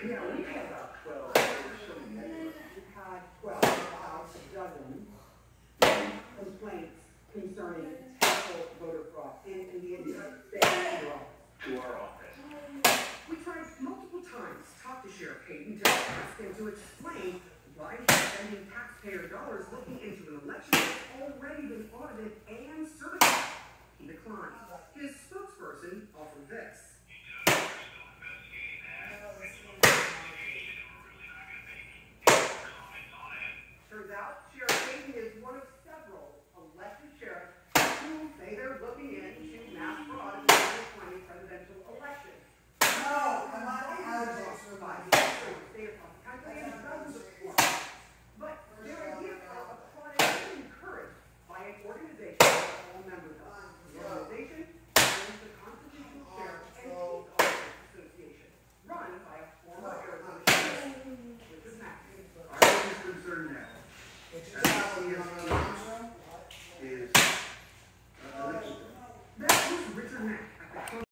Yeah, we had about 12, we had 12, about a dozen complaints concerning federal voter fraud in, in the entire state to our office. We tried multiple times to talk to Sheriff Hayden to ask him to explain why he's spending taxpayer dollars looking into an election that's already been audited and Sheriff Hayden is one of several elected sheriffs who say they're looking into mass fraud in the 2020 presidential election. No, I'm not allergic. Providing state across the country and dozens of clubs. But their ideas are applauded and encouraged by an organization that all members of. The organization is the Constitutional Sheriff and Peace Officers Association, run by a former Arizona sheriff, Richard Mack. Our biggest concern now, is uh, That was Richard Mack.